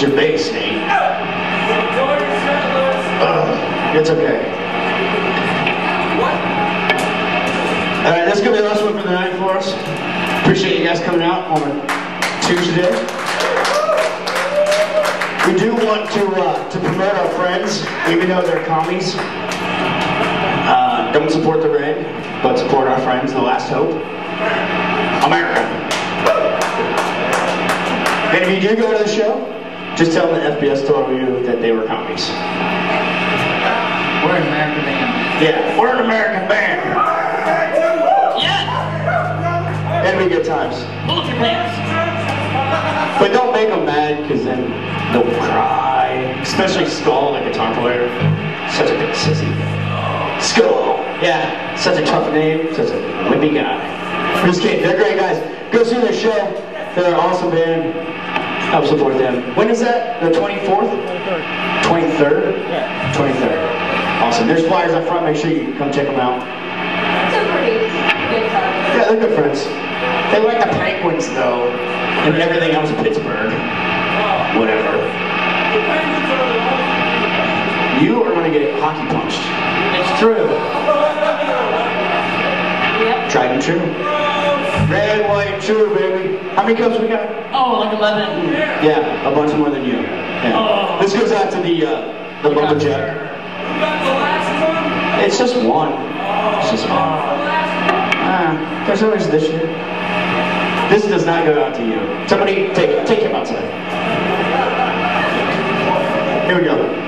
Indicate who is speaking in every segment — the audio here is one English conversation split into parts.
Speaker 1: Your bass, Nate. Ugh, it's okay. All right, that's gonna be the last one for the night for us. Appreciate you guys coming out on a Tuesday. We do want to uh, to promote our friends, even though they're commies. Uh, don't support the red, but support our friends, the last hope. America. And if you do go to the show, just tell them that FBS told you that they were commies.
Speaker 2: We're an American band.
Speaker 1: Yeah, we're an American band.
Speaker 2: Yeah!
Speaker 1: It'll be good times.
Speaker 2: Pull up your pants.
Speaker 1: But don't make them mad, because then they'll cry. Especially Skull, the guitar player. Such a big sissy. Skull. Yeah, such a tough name, such a whippy guy. I'm just kidding, they're great guys. Go see their show. They're an awesome band. Help support them. When is that? The 24th? 23rd. 23rd?
Speaker 2: Yeah.
Speaker 1: 23rd. Awesome. There's flyers up front. Make sure you come check them out.
Speaker 3: Pretty good.
Speaker 1: Yeah, they're good friends. They like the Penguins, though, and everything else in Pittsburgh. Oh. Whatever. You are going to get hockey punched.
Speaker 2: It's true.
Speaker 3: Yep.
Speaker 1: Tried and true. Red, white, true, baby. How many cups we got?
Speaker 2: Oh, like 11.
Speaker 1: Yeah, a bunch more than you. Yeah.
Speaker 2: Oh.
Speaker 1: This goes out to the uh, the lumberjack. It's just one. It's just one. Ah, there's always this shit. This does not go out to you. Somebody take take him outside. Here we go.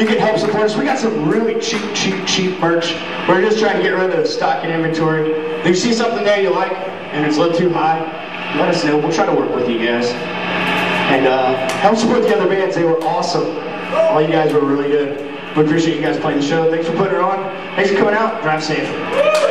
Speaker 1: You can help support us. We got some really cheap, cheap, cheap merch. We're just trying to get rid of the stock and inventory. If you see something there you like and it's a little too high, let us know. We'll try to work with you guys. And uh, help support the other bands. They were awesome. All you guys were really good. We appreciate you guys playing the show. Thanks for putting it on. Thanks for coming out. Drive safe.